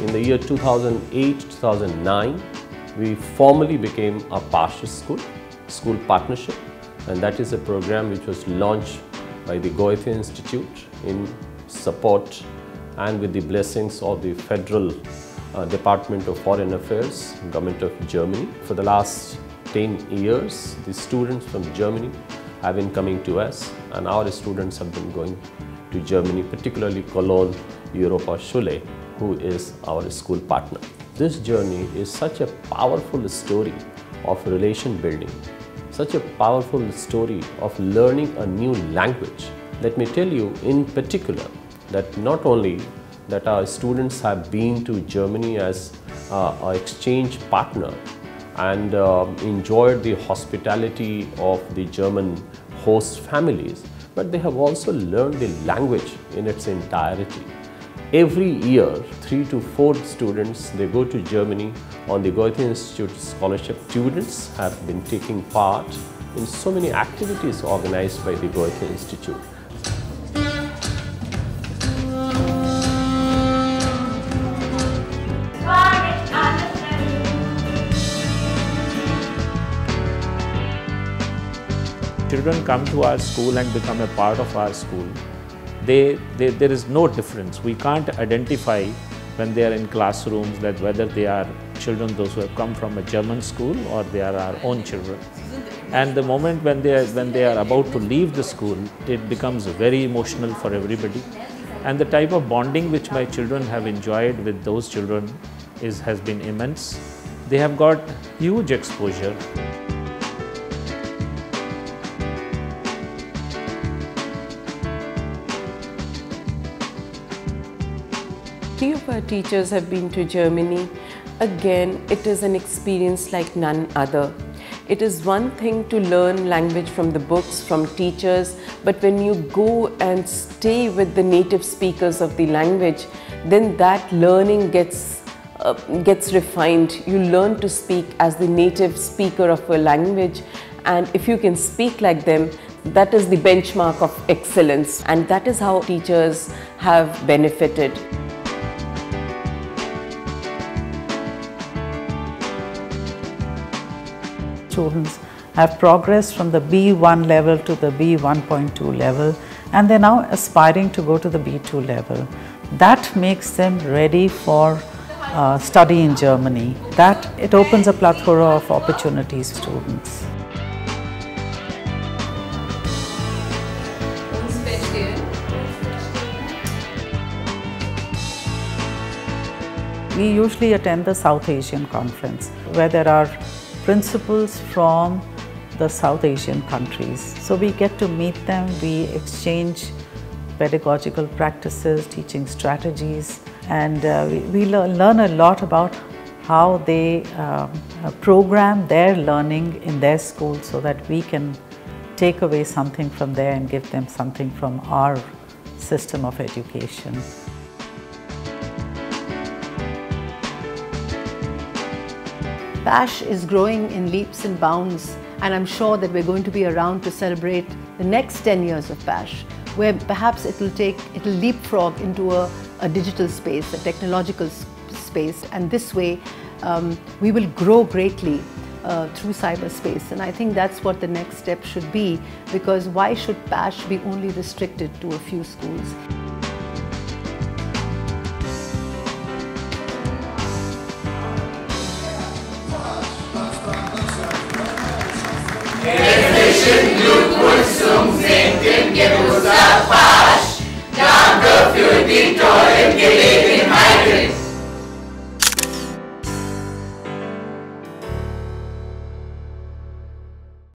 In the year 2008-2009, we formally became a PASCH School, School Partnership, and that is a program which was launched by the Goethe Institute in support and with the blessings of the Federal uh, Department of Foreign Affairs, Government of Germany. For the last 10 years, the students from Germany have been coming to us and our students have been going to Germany, particularly Cologne, Europa Schule, who is our school partner. This journey is such a powerful story of relation building, such a powerful story of learning a new language. Let me tell you in particular that not only that our students have been to Germany as uh, an exchange partner and uh, enjoyed the hospitality of the German host families, but they have also learned the language in its entirety. Every year, three to four students, they go to Germany on the Goethe Institute scholarship. Students have been taking part in so many activities organized by the Goethe Institute. Children come to our school and become a part of our school, they, they, there is no difference. We can't identify when they are in classrooms that whether they are children those who have come from a German school or they are our own children. And the moment when they are, when they are about to leave the school, it becomes very emotional for everybody. And the type of bonding which my children have enjoyed with those children is, has been immense. They have got huge exposure. Three of our teachers have been to Germany. Again, it is an experience like none other. It is one thing to learn language from the books, from teachers, but when you go and stay with the native speakers of the language, then that learning gets uh, gets refined. You learn to speak as the native speaker of a language, and if you can speak like them, that is the benchmark of excellence, and that is how teachers have benefited. Students have progressed from the B1 level to the B1.2 level and they're now aspiring to go to the B2 level. That makes them ready for uh, study in Germany. That it opens a plethora of opportunities for students. We usually attend the South Asian Conference where there are principals from the South Asian countries. So we get to meet them, we exchange pedagogical practices, teaching strategies, and uh, we, we learn, learn a lot about how they um, uh, program their learning in their school so that we can take away something from there and give them something from our system of education. PASCH is growing in leaps and bounds and I'm sure that we're going to be around to celebrate the next 10 years of PASCH where perhaps it will take, it will leapfrog into a, a digital space, a technological space and this way um, we will grow greatly uh, through cyberspace and I think that's what the next step should be because why should PASCH be only restricted to a few schools? Pasch. Danke für die tollen Gelegenheiten.